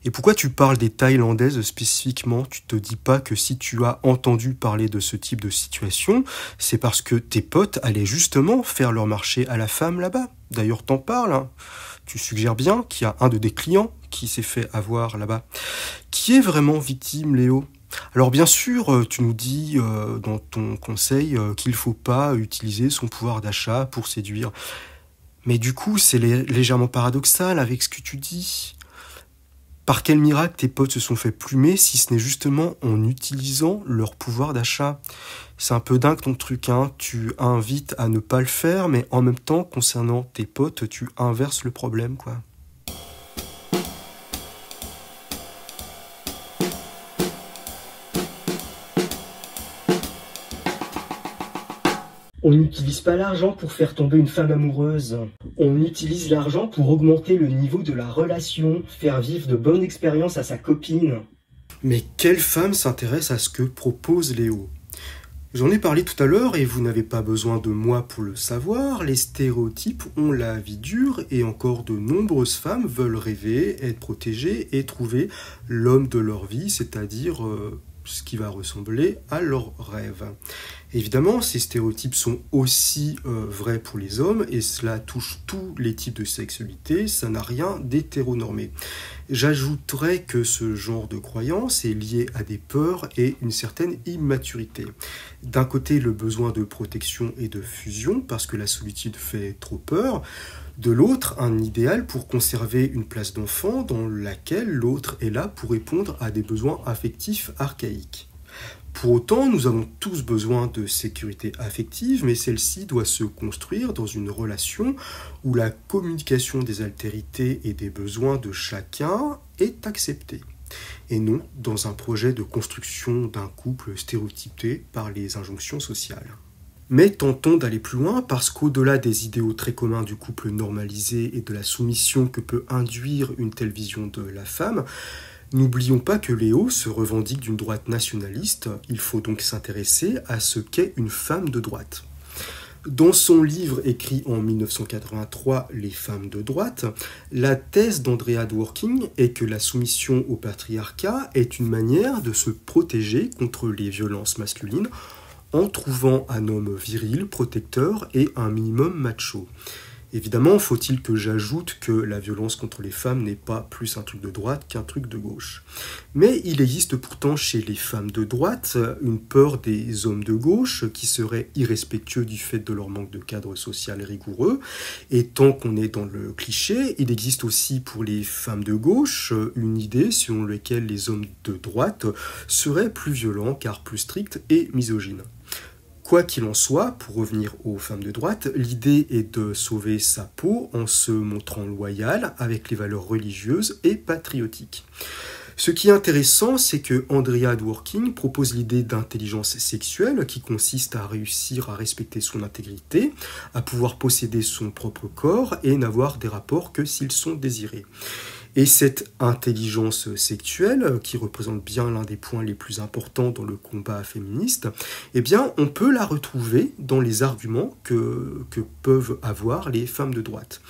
Et pourquoi tu parles des Thaïlandaises spécifiquement? Tu te dis pas que si tu as entendu parler de ce type de situation, c'est parce que tes potes allaient justement faire leur marché à la femme là-bas? D'ailleurs, t'en parles. Hein. Tu suggères bien qu'il y a un de tes clients qui s'est fait avoir là-bas. Qui est vraiment victime, Léo? Alors bien sûr, euh, tu nous dis euh, dans ton conseil euh, qu'il ne faut pas utiliser son pouvoir d'achat pour séduire. Mais du coup, c'est légèrement paradoxal avec ce que tu dis. Par quel miracle tes potes se sont fait plumer si ce n'est justement en utilisant leur pouvoir d'achat? C'est un peu dingue ton truc, hein. Tu invites à ne pas le faire, mais en même temps, concernant tes potes, tu inverses le problème, quoi. On n'utilise pas l'argent pour faire tomber une femme amoureuse. On utilise l'argent pour augmenter le niveau de la relation, faire vivre de bonnes expériences à sa copine. Mais quelle femme s'intéresse à ce que propose Léo? J'en ai parlé tout à l'heure et vous n'avez pas besoin de moi pour le savoir, les stéréotypes ont la vie dure et encore de nombreuses femmes veulent rêver, être protégées et trouver l'homme de leur vie, c'est-à-dire euh, ce qui va ressembler à leur rêve. Évidemment, ces stéréotypes sont aussi euh, vrais pour les hommes et cela touche tous les types de sexualité, ça n'a rien d'hétéronormé. J'ajouterais que ce genre de croyance est lié à des peurs et une certaine immaturité. D'un côté, le besoin de protection et de fusion parce que la solitude fait trop peur. De l'autre, un idéal pour conserver une place d'enfant dans laquelle l'autre est là pour répondre à des besoins affectifs archaïques. Pour autant, nous avons tous besoin de sécurité affective, mais celle-ci doit se construire dans une relation où la communication des altérités et des besoins de chacun est acceptée, et non dans un projet de construction d'un couple stéréotypé par les injonctions sociales. Mais tentons d'aller plus loin parce qu'au-delà des idéaux très communs du couple normalisé et de la soumission que peut induire une telle vision de la femme, N'oublions pas que Léo se revendique d'une droite nationaliste, il faut donc s'intéresser à ce qu'est une femme de droite. Dans son livre écrit en 1983 Les femmes de droite, la thèse d'Andrea Dworkin est que la soumission au patriarcat est une manière de se protéger contre les violences masculines en trouvant un homme viril, protecteur et un minimum macho. Évidemment, faut-il que j'ajoute que la violence contre les femmes n'est pas plus un truc de droite qu'un truc de gauche. Mais il existe pourtant chez les femmes de droite une peur des hommes de gauche qui seraient irrespectueux du fait de leur manque de cadre social rigoureux. Et tant qu'on est dans le cliché, il existe aussi pour les femmes de gauche une idée selon laquelle les hommes de droite seraient plus violents car plus stricts et misogynes. Quoi qu'il en soit, pour revenir aux femmes de droite, l'idée est de sauver sa peau en se montrant loyale avec les valeurs religieuses et patriotiques. Ce qui est intéressant, c'est que Andrea Dworkin propose l'idée d'intelligence sexuelle qui consiste à réussir à respecter son intégrité, à pouvoir posséder son propre corps et n'avoir des rapports que s'ils sont désirés. Et cette intelligence sexuelle, qui représente bien l'un des points les plus importants dans le combat féministe, eh bien, on peut la retrouver dans les arguments que, peuvent avoir les femmes de droite.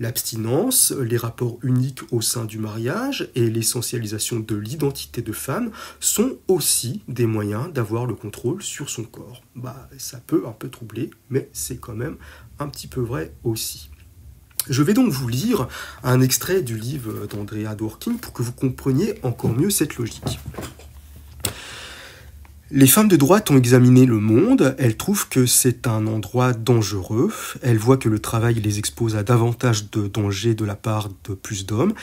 L'abstinence, les rapports uniques au sein du mariage et l'essentialisation de l'identité de femme sont aussi des moyens d'avoir le contrôle sur son corps. Bah, ça peut un peu troubler, mais c'est quand même un petit peu vrai aussi. Je vais donc vous lire un extrait du livre d'Andrea Dworkin pour que vous compreniez encore mieux cette logique. Les femmes de droite ont examiné le monde, elles trouvent que c'est un endroit dangereux, elles voient que le travail les expose à davantage de dangers de la part de plus d'hommes,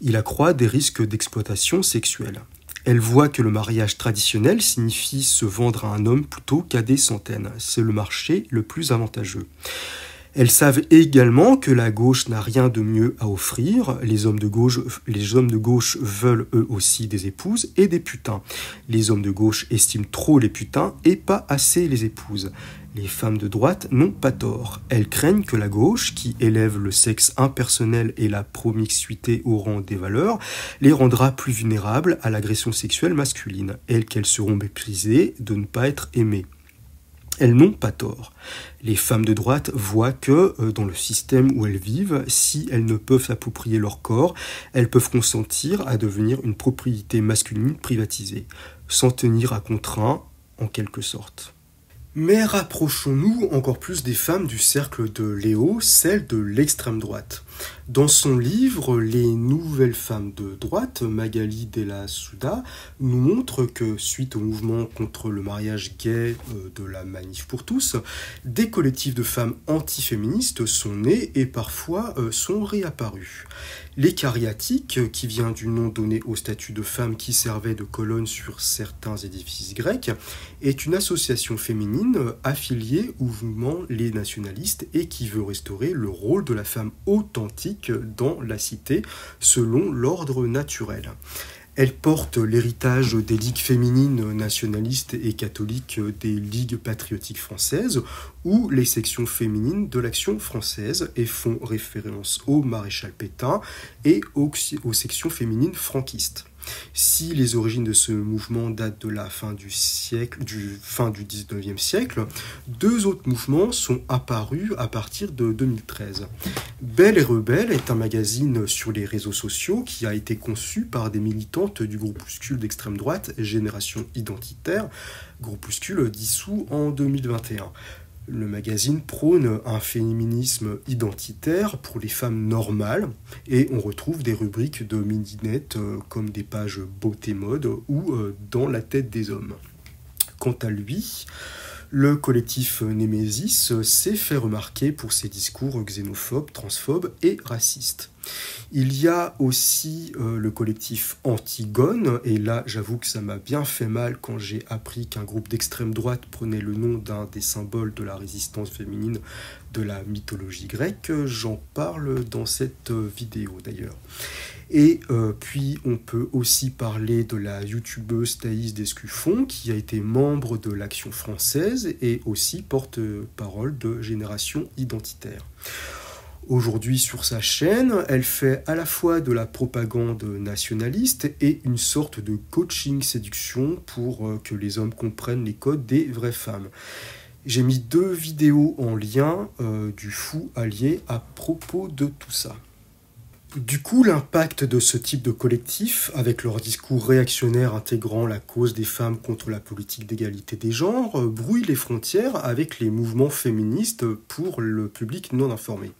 il accroît des risques d'exploitation sexuelle. Elles voient que le mariage traditionnel signifie se vendre à un homme plutôt qu'à des centaines, c'est le marché le plus avantageux. Elles savent également que la gauche n'a rien de mieux à offrir. Les hommes de gauche, veulent eux aussi des épouses et des putains. Les hommes de gauche estiment trop les putains et pas assez les épouses. Les femmes de droite n'ont pas tort. Elles craignent que la gauche, qui élève le sexe impersonnel et la promiscuité au rang des valeurs, les rendra plus vulnérables à l'agression sexuelle masculine, et qu'elles seront méprisées de ne pas être aimées. Elles n'ont pas tort. Les femmes de droite voient que, euh, dans le système où elles vivent, si elles ne peuvent s'approprier leur corps, elles peuvent consentir à devenir une propriété masculine privatisée, sans tenir à contraint en quelque sorte. Mais rapprochons-nous encore plus des femmes du cercle de Léo, celles de l'extrême droite. Dans son livre Les nouvelles femmes de droite, Magali Della Souda nous montre que, suite au mouvement contre le mariage gay euh, de la Manif pour tous, des collectifs de femmes antiféministes sont nés et parfois euh, sont réapparus. Les cariatiques, qui vient du nom donné au statut de femmes qui servait de colonne sur certains édifices grecs, est une association féminine affiliée au mouvement Les Nationalistes et qui veut restaurer le rôle de la femme dans la cité selon l'ordre naturel. Elle porte l'héritage des ligues féminines nationalistes et catholiques des ligues patriotiques françaises ou les sections féminines de l'action française et font référence au maréchal Pétain et aux sections féminines franquistes. Si les origines de ce mouvement datent de la fin du siècle, du fin du 19e siècle, deux autres mouvements sont apparus à partir de 2013. Belle et Rebelle est un magazine sur les réseaux sociaux qui a été conçu par des militantes du groupuscule d'extrême droite Génération Identitaire, groupuscule dissous en 2021. Le magazine prône un féminisme identitaire pour les femmes normales et on retrouve des rubriques de midi-net euh, comme des pages beauté mode ou euh, dans la tête des hommes. Quant à lui, le collectif Némésis s'est fait remarquer pour ses discours xénophobes, transphobes et racistes. Il y a aussi euh, le collectif Antigone, et là j'avoue que ça m'a bien fait mal quand j'ai appris qu'un groupe d'extrême droite prenait le nom d'un des symboles de la résistance féminine de la mythologie grecque. J'en parle dans cette euh, vidéo d'ailleurs. Et euh, puis on peut aussi parler de la youtubeuse Thaïs Descuffon qui a été membre de l'Action française et aussi porte-parole de Génération Identitaire. Aujourd'hui sur sa chaîne, elle fait à la fois de la propagande nationaliste et une sorte de coaching séduction pour euh, que les hommes comprennent les codes des vraies femmes. J'ai mis deux vidéos en lien euh, du fou allié à propos de tout ça. Du coup, l'impact de ce type de collectif, avec leur discours réactionnaire intégrant la cause des femmes contre la politique d'égalité des genres, brouille les frontières avec les mouvements féministes pour le public non informé.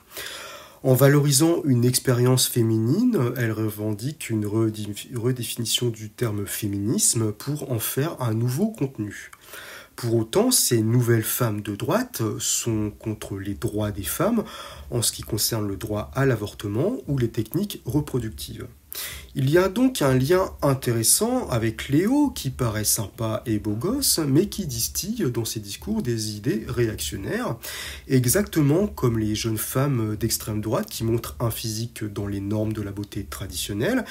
En valorisant une expérience féminine, elle revendique une redéfinition du terme féminisme pour en faire un nouveau contenu. Pour autant, ces nouvelles femmes de droite sont contre les droits des femmes en ce qui concerne le droit à l'avortement ou les techniques reproductives. Il y a donc un lien intéressant avec Léo qui paraît sympa et beau gosse, mais qui distille dans ses discours des idées réactionnaires, exactement comme les jeunes femmes d'extrême droite qui montrent un physique dans les normes de la beauté traditionnelle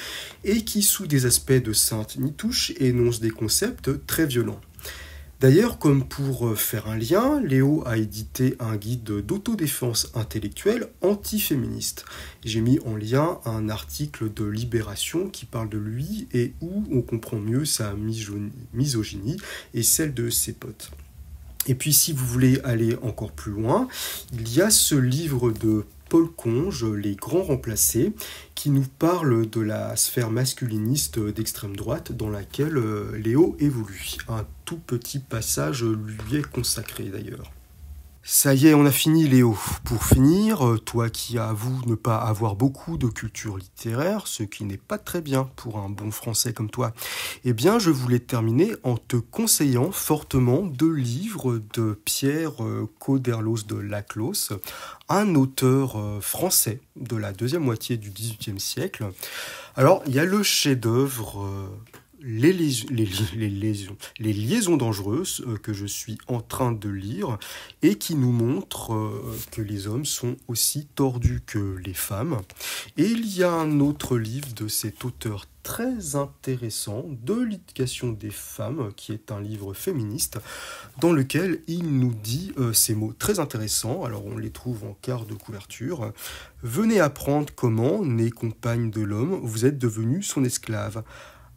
et qui, sous des aspects de sainte nitouche, énoncent des concepts très violents. D'ailleurs, comme pour euh, faire un lien, Léo a édité un guide d'autodéfense intellectuelle antiféministe. J'ai mis en lien un article de Libération qui parle de lui et où on comprend mieux sa misogynie et celle de ses potes. Et puis si vous voulez aller encore plus loin, il y a ce livre de Paul Conge, Les Grands Remplacés, qui nous parle de la sphère masculiniste d'extrême droite dans laquelle euh, Léo évolue. Tout petit passage lui est consacré d'ailleurs. Ça y est, on a fini Léo. Pour finir, euh, toi qui avoues ne pas avoir beaucoup de culture littéraire, ce qui n'est pas très bien pour un bon français comme toi, eh bien je voulais terminer en te conseillant fortement deux livres de Pierre euh, Coderlos de Laclos, un auteur euh, français de la deuxième moitié du XVIIIe siècle. Alors, il y a le chef-d'œuvre les, liaisons dangereuses euh, que je suis en train de lire et qui nous montrent euh, que les hommes sont aussi tordus que les femmes. Et il y a un autre livre de cet auteur très intéressant de l'éducation des femmes, qui est un livre féministe, dans lequel il nous dit euh, ces mots très intéressants, alors on les trouve en quart de couverture. Venez apprendre comment, née compagne de l'homme, vous êtes devenu son esclave.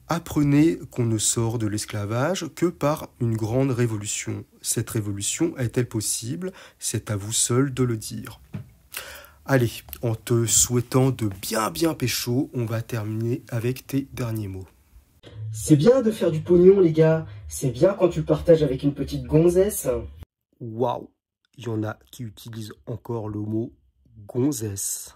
Apprenez qu'on ne sort de l'esclavage que par une grande révolution. Cette révolution est-elle possible? C'est à vous seul de le dire. Allez, en te souhaitant de bien bien pécho, on va terminer avec tes derniers mots. C'est bien de faire du pognon, les gars. C'est bien quand tu partages avec une petite gonzesse. waouh, il y en a qui utilisent encore le mot gonzesse.